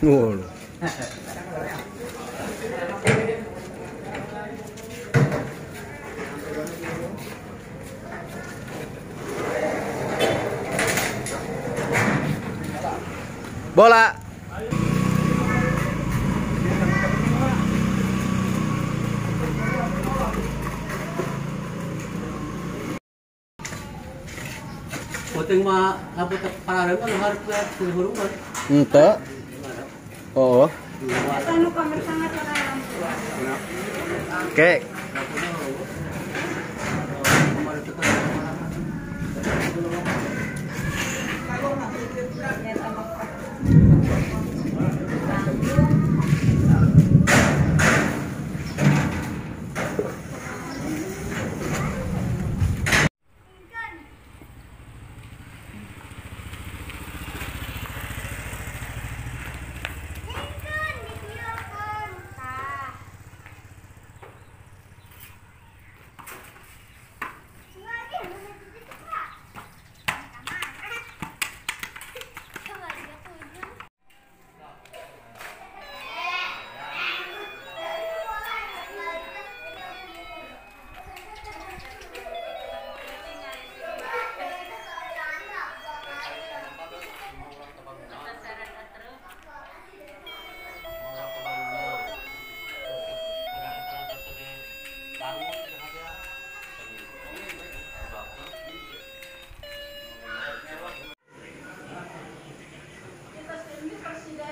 Ngono. Bola. Oke, mah ente, oh, kita sangat. Okay.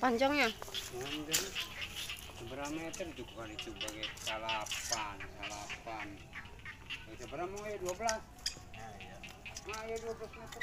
Panjangnya? Berapa meter itu kan itu bagai salapan, salapan. Berapa mau ya 12? Nah, ya 12 meter.